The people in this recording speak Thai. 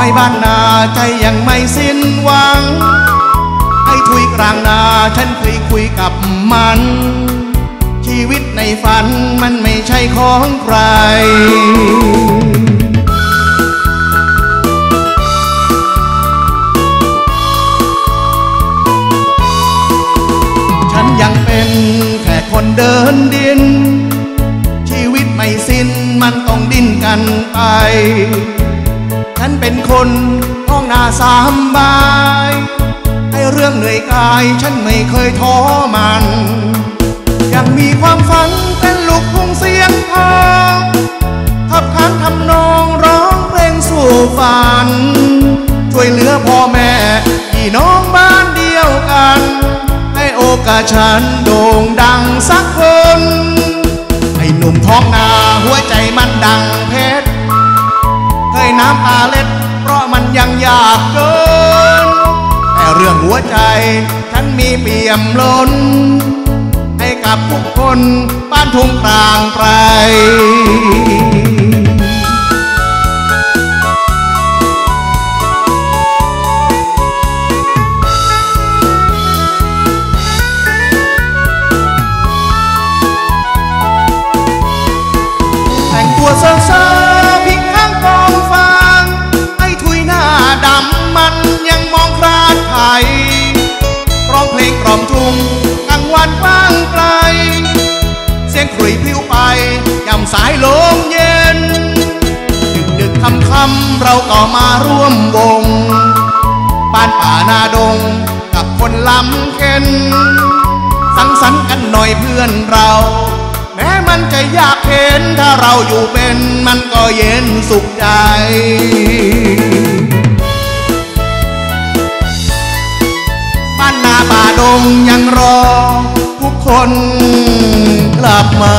อยบ้านนาใจยังไม่สิ้นหวัง ให้ถุยกลางนาฉันเคยคุยกับมัน ชีวิตในฝันมันไม่ใช่ของใครฉันยังเป็นแค่คนเดินดิน ชีวิตไม่สิ้นมันต้องดิ้นกันไป นเป็นคนห้องนาสามบายไอเรื่องเหนื่อยกายฉันไม่เคยท้อมันยังมีความฝันเป็นลูกทุ่งเสียงทองขับขานทำนองร้องเพลงสู่ฝัน ช่วยเหลือพ่อแม่พี่น้องบ้านเดียวกัน ให้โอกาสฉันโด่งดังสั ยากเกิน แต่เรื่องหัวใจฉันมีเปี่ยมล้น ให้กับทุกคนบ้านทุ่งกลางไกลแต่งตัวเซอร์เางวันฟ้างไกล เสียงขลุ่ยพลิ้วไปยำสายลมเย็น ดึกดึกคำคำเราก็มาร่วมวงบ้านป่านาดงกับคนลำเค็น สังสรรค์กันหน่อยเพื่อนเรา แม้มันจะยากเข็นถ้าเราอยู่เป็นมันก็เย็นสุขใจ บ้านนาป่าดงยังรอ ทุกคนกลับมา